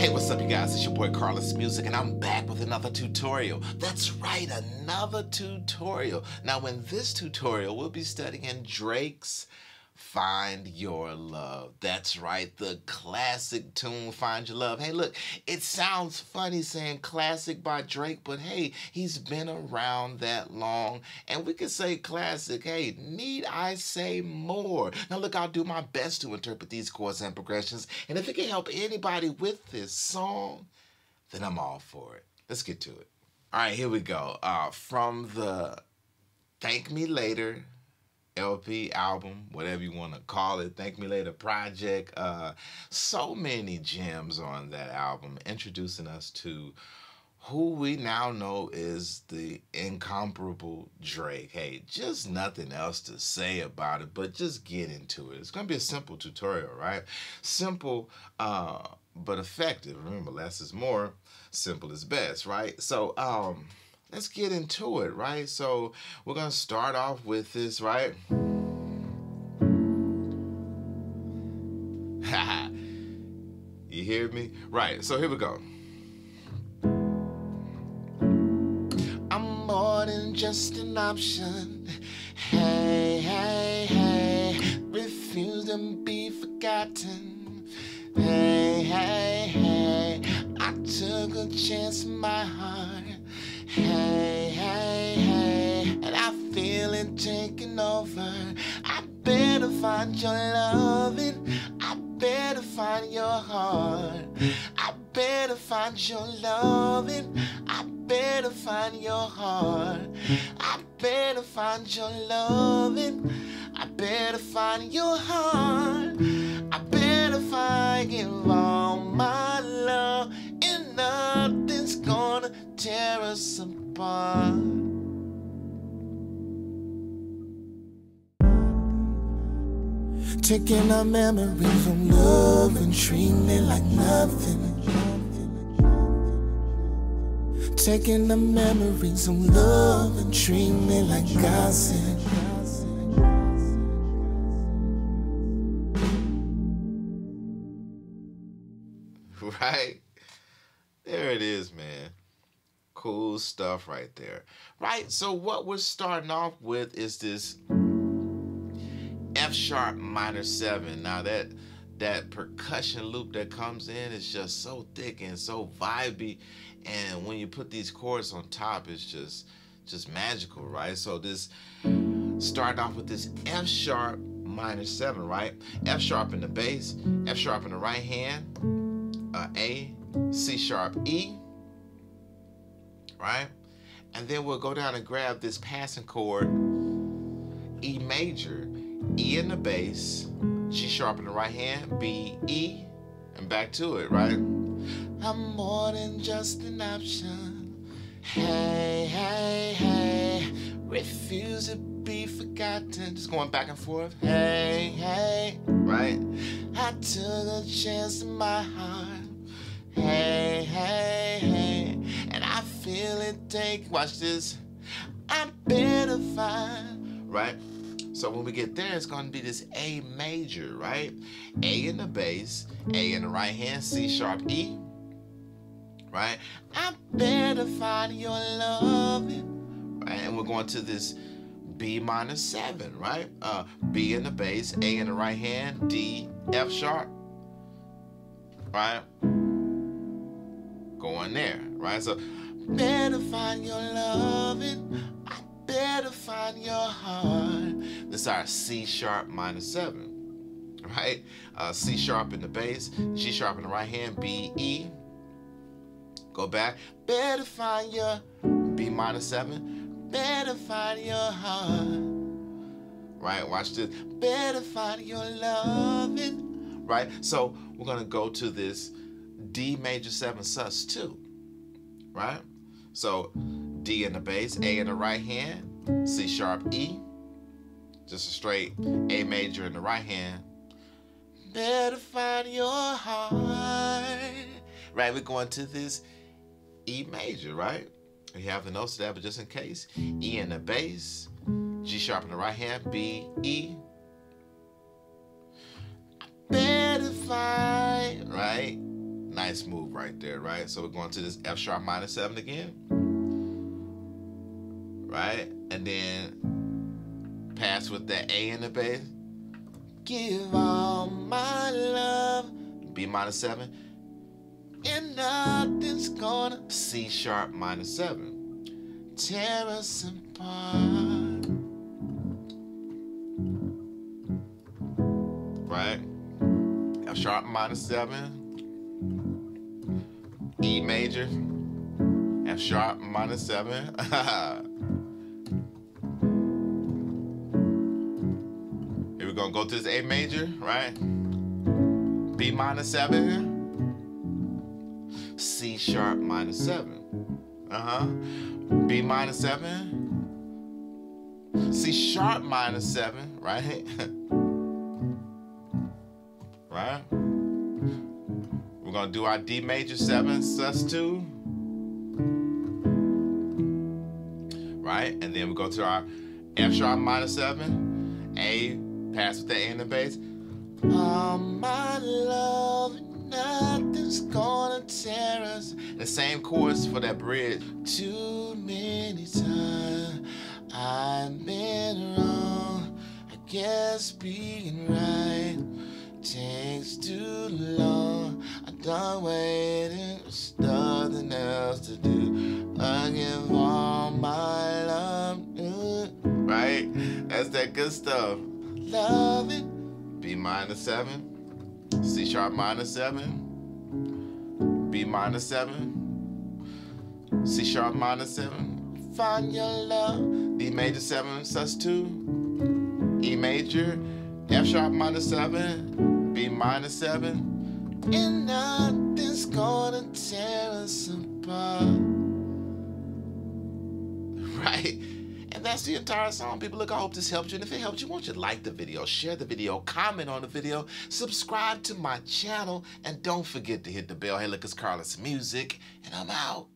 Hey, what's up, you guys? It's your boy KarlisMusik, and I'm back with another tutorial. That's right, another tutorial. Now, in this tutorial, we'll be studying Drake's Find Your Love. That's right, the classic tune, Find Your Love. Hey, look, it sounds funny saying classic by Drake, but hey, he's been around that long, and we could say classic. Hey, need I say more? Now, look, I'll do my best to interpret these chords and progressions, and if it can help anybody with this song, then I'm all for it. Let's get to it. All right, here we go. Uh, from the Thank Me Later LP, album, whatever you want to call it. Thank Me Later project. Uh, so many gems on that album, introducing us to who we now know is the incomparable Drake. Hey, just nothing else to say about it, but just get into it. It's going to be a simple tutorial, right? Simple, uh, but effective. Remember, less is more, simple is best, right? So, um, let's get into it, right? So we're gonna start off with this, right? you hear me? Right, so here we go. I'm more than just an option. Hey, hey, hey, refuse to be forgotten. Hey, hey, hey, I took a chance in my heart. Hey, hey, hey, and I feel it taking over. I better find your loving. I better find your heart. I better find your loving. I better find your heart. I better find your loving. I better find your heart. Apart. Taking our memories from love and treating it like nothing. Taking the memories of love and treating it like gossip. Right? There it is, man. Cool stuff right there. Right? So what we're starting off with is this F sharp minor seven. Now that that percussion loop that comes in is just so thick and so vibey. And when you put these chords on top, it's just just magical, right? So this starting off with this F sharp minor seven, right? F sharp in the bass, F sharp in the right hand, uh, A, C sharp, E, right? And then we'll go down and grab this passing chord, E major, E in the bass, G sharp in the right hand, B, E, and back to it, right? I'm more than just an option. Hey, hey, hey, refuse to be forgotten. Just going back and forth. Hey, hey, right? I took a chance in my heart. Hey, hey, take. Watch this. I better find, right? So when we get there, it's going to be this A major, right? A in the bass, A in the right hand, C sharp, E, right? I better find your loving, right? And we're going to this B minor seven, right? Uh, B in the bass, A in the right hand, D, F sharp, right? Going there, right? So better find your loving. I better find your heart. This is our C sharp minor seven, right? Uh, C sharp in the bass, G sharp in the right hand, B, E. Go back. Better find your B minor seven. Better find your heart. Right? Watch this. Better find your loving. Right? So we're gonna go to this D major seven sus two. Right? So D in the bass, A in the right hand, C sharp E. Just a straight A major in the right hand. Better find your heart. Right, we're going to this E major, right? We have the notes there, but just in case. E in the bass, G sharp in the right hand, B, E. Better find, right? Nice nice move right there, right? So we're going to this F sharp minor seven again, right? And then pass with the A in the bass. Give all my love, B minor seven, and nothing's gonna C sharp minor seven, tear us apart. Right? F sharp minor seven, E major, F sharp minor seven. gonna go to this A major, right? B minor seven, C sharp minor seven. Uh-huh. B minor seven, C sharp minor seven, right? right? We're gonna do our D major seven, sus2. Right? And then we go to our F sharp minor seven, A, pass with the A in the bass. All my love, nothing's gonna tear us. The same chorus for that bridge. Too many times I've been wrong. I guess being right takes too long. I done waiting, there's nothing else to do. I give all my love. Mm. Right? That's that good stuff. B minor seven, C sharp minor seven, B minor seven, C sharp minor seven. Find your love. D major seven, sus two, E major, F sharp minor seven, B minor seven, and nothing's gonna tear us apart. Right? And that's the entire song. People, look, I hope this helped you. And if it helped you, won't you like the video, share the video, comment on the video, subscribe to my channel, and don't forget to hit the bell. Hey, look, it's KarlisMusik, and I'm out.